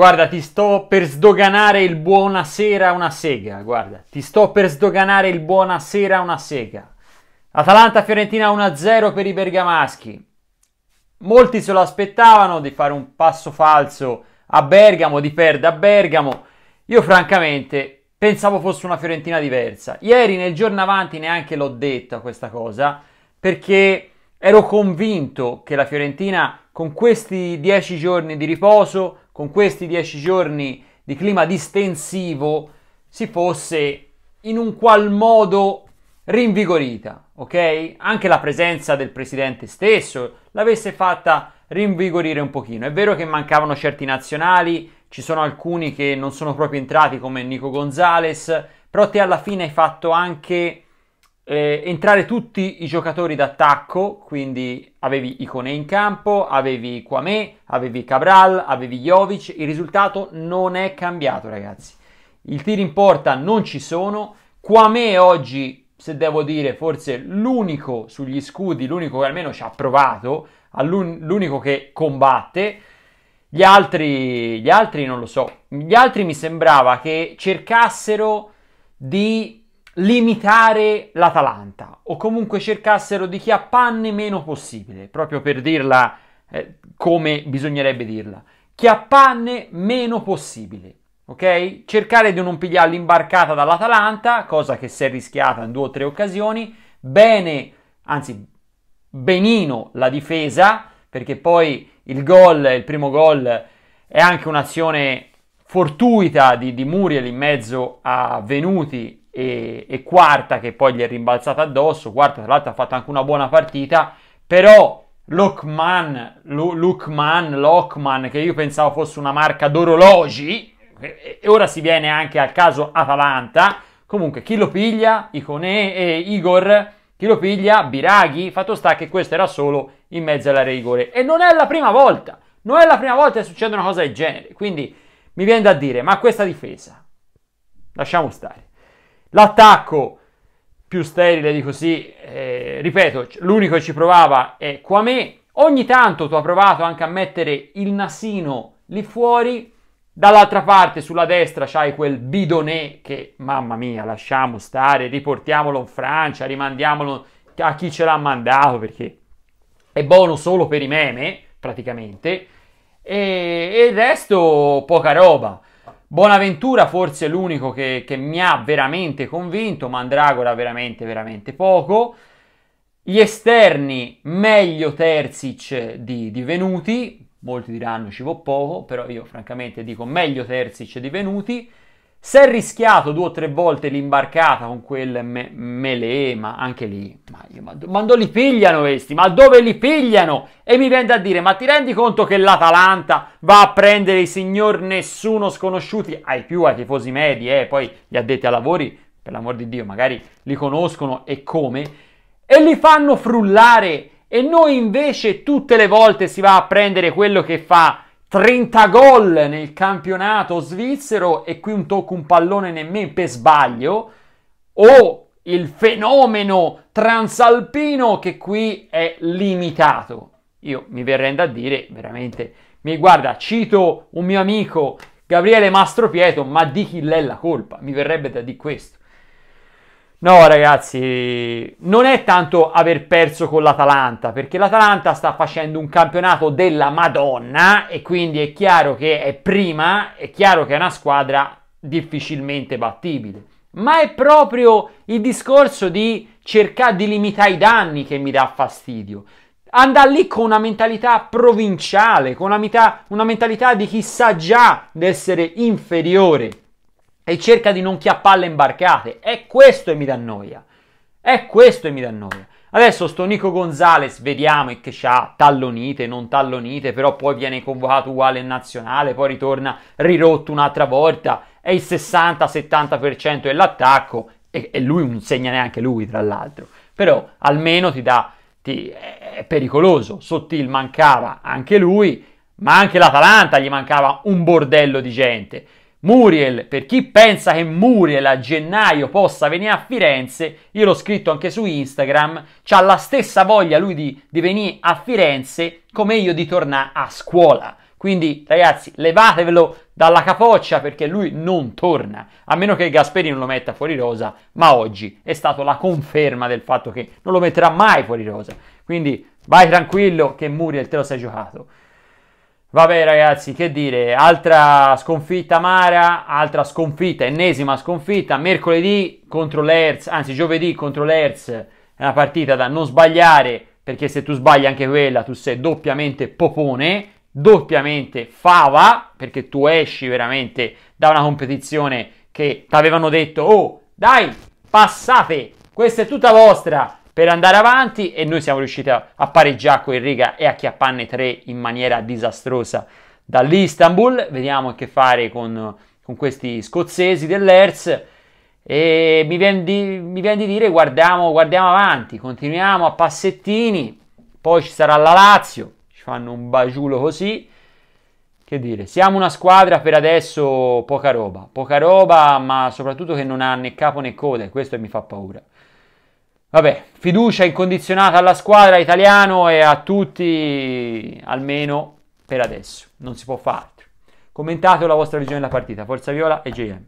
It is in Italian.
Guarda, ti sto per sdoganare il buonasera una sega. Guarda, ti sto per sdoganare il buonasera una sega. Atalanta-Fiorentina 1-0 per i bergamaschi. Molti se lo aspettavano di fare un passo falso a Bergamo, di perdere a Bergamo. Io francamente pensavo fosse una Fiorentina diversa. Ieri nel giorno avanti neanche l'ho detta questa cosa, perché ero convinto che la Fiorentina con questi dieci giorni di riposo con questi dieci giorni di clima distensivo si fosse in un qual modo rinvigorita, ok? Anche la presenza del presidente stesso l'avesse fatta rinvigorire un pochino. È vero che mancavano certi nazionali, ci sono alcuni che non sono proprio entrati come Nico Gonzalez, però te alla fine hai fatto anche eh, entrare tutti i giocatori d'attacco, quindi avevi Icone in campo, avevi Kwame, avevi Cabral, avevi Jovic, il risultato non è cambiato ragazzi. Il tiro in porta non ci sono, Kwame oggi, se devo dire, forse l'unico sugli scudi, l'unico che almeno ci ha provato, l'unico che combatte. Gli altri, gli altri non lo so. Gli altri mi sembrava che cercassero di limitare l'Atalanta o comunque cercassero di chiapparne meno possibile, proprio per dirla eh, come bisognerebbe dirla. Chiapparne meno possibile, ok? Cercare di non pigliare l'imbarcata dall'Atalanta, cosa che si è rischiata in due o tre occasioni. Bene, anzi, benino la difesa, perché poi il gol, il primo gol, è anche un'azione fortuita di, di Muriel in mezzo a Venuti e, e quarta che poi gli è rimbalzata addosso, quarta tra l'altro ha fatto anche una buona partita, però Lockman, Lookman, Lockman, che io pensavo fosse una marca d'orologi, e ora si viene anche al caso Atalanta, comunque chi lo piglia? Icone e Igor, chi lo piglia? Biraghi, fatto sta che questo era solo in mezzo alla rigore, e non è la prima volta, non è la prima volta che succede una cosa del genere, quindi mi viene da dire, ma questa difesa, lasciamo stare. L'attacco più sterile di così, eh, ripeto, l'unico che ci provava è Quame. Ogni tanto tu hai provato anche a mettere il nasino lì fuori. Dall'altra parte, sulla destra, c'hai quel bidonè che, mamma mia, lasciamo stare, riportiamolo in Francia, rimandiamolo a chi ce l'ha mandato perché è buono solo per i meme, praticamente. E, e il resto, poca roba. Bonaventura forse è l'unico che, che, mi ha veramente convinto, Mandragora veramente, veramente poco. Gli esterni meglio Terzic di, di Venuti, molti diranno ci può poco, però io francamente dico meglio Terzic di Venuti. Si è rischiato due o tre volte l'imbarcata con quel me- melee, ma anche lì, ma, io, ma, ma dove li pigliano questi? Ma dove li pigliano? E mi viene da dire, ma ti rendi conto che l'Atalanta va a prendere i signor nessuno sconosciuti, ai più ai tifosi medi, eh, poi gli addetti ai lavori, per l'amor di Dio, magari li conoscono e come, e li fanno frullare, e noi invece tutte le volte si va a prendere quello che fa 30 gol nel campionato svizzero e qui un tocco un pallone nemmeno per sbaglio, o il fenomeno transalpino che qui è limitato. Io mi verrei da dire veramente, mi guarda, cito un mio amico Gabriele Mastropieto, ma di chi l'è la colpa? Mi verrebbe da dire questo. No, ragazzi, non è tanto aver perso con l'Atalanta, perché l'Atalanta sta facendo un campionato della Madonna e quindi è chiaro che è prima, è chiaro che è una squadra difficilmente battibile. Ma è proprio il discorso di cercare di limitare i danni che mi dà fastidio. Andare lì con una mentalità provinciale, con una, metà, una mentalità di chi sa già di essere inferiore e cerca di non chiappare le imbarcate. È questo che mi dà noia. È questo che mi dà noia. Adesso sto Nico Gonzalez, vediamo che ha tallonite, non tallonite, però poi viene convocato uguale in nazionale, poi ritorna rirotto un'altra volta, è il 60-70% dell'attacco e, e, lui non segna neanche lui, tra l'altro. Però almeno ti dà, ti, è pericoloso. Sottil mancava anche lui, ma anche l'Atalanta gli mancava un bordello di gente. Muriel, per chi pensa che Muriel a gennaio possa venire a Firenze, io l'ho scritto anche su Instagram, ha la stessa voglia lui di, di venire a Firenze come io di tornare a scuola. Quindi, ragazzi, levatevelo dalla capoccia perché lui non torna, a meno che Gasperini non lo metta fuori rosa, ma oggi è stata la conferma del fatto che non lo metterà mai fuori rosa. Quindi vai tranquillo che Muriel te lo sei giocato. Vabbè ragazzi, che dire, altra sconfitta amara, altra sconfitta, ennesima sconfitta, mercoledì contro l'Hertz, anzi giovedì contro l'Hertz, è una partita da non sbagliare, perché se tu sbagli anche quella tu sei doppiamente popone, doppiamente fava, perché tu esci veramente da una competizione che ti avevano detto, oh dai, passate, questa è tutta vostra, per andare avanti e noi siamo riusciti a, a pareggiare con il riga e a chiapparne tre in maniera disastrosa dall'Istanbul. Vediamo che fare con, con questi scozzesi dell'Hertz. E mi viene di, mi viene di dire guardiamo, guardiamo avanti, continuiamo a passettini, poi ci sarà la Lazio, ci fanno un bagiulo così. Che dire, siamo una squadra per adesso poca roba, poca roba, ma soprattutto che non ha né capo né coda, e questo mi fa paura. Vabbè, fiducia incondizionata alla squadra italiano e a tutti, almeno per adesso. Non si può fare altro. Commentate la vostra visione della partita. Forza Viola e JM.